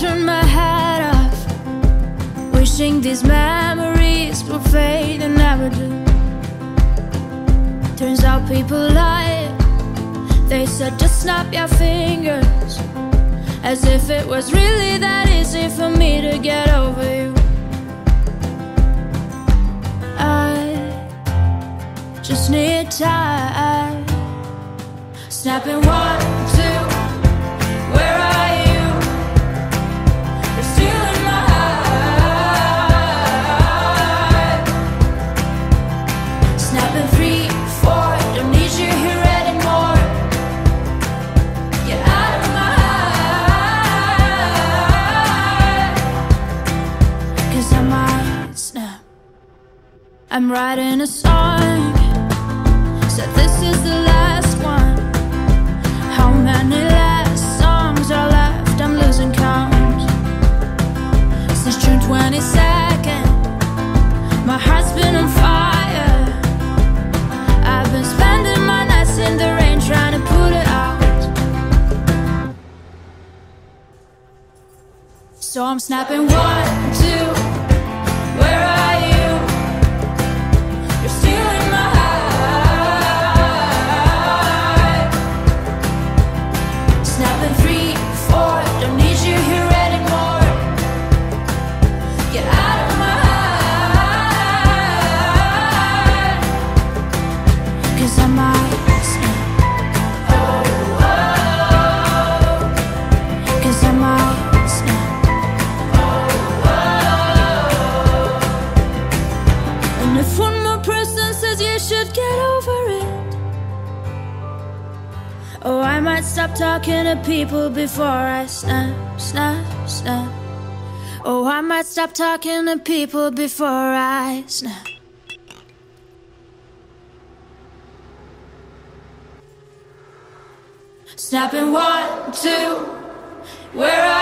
turn my head off. Wishing these memories will fade and never do. Turns out people lie. They said just snap your fingers. As if it was really that easy for me to get over you. I just need time. Snapping one, Cause I might snap. I'm writing a song. Said this is the last one. How many last songs are left? I'm losing count. Since June 22nd My heart's been on fire So I'm snapping one, two Where are you? You're still in my heart. Snapping three, four. Don't need you here anymore. Get out of my. 'Cause I might should get over it, oh, I might stop talking to people before I snap, snap, snap. Oh, I might stop talking to people before I snap. Snapping one, two, where are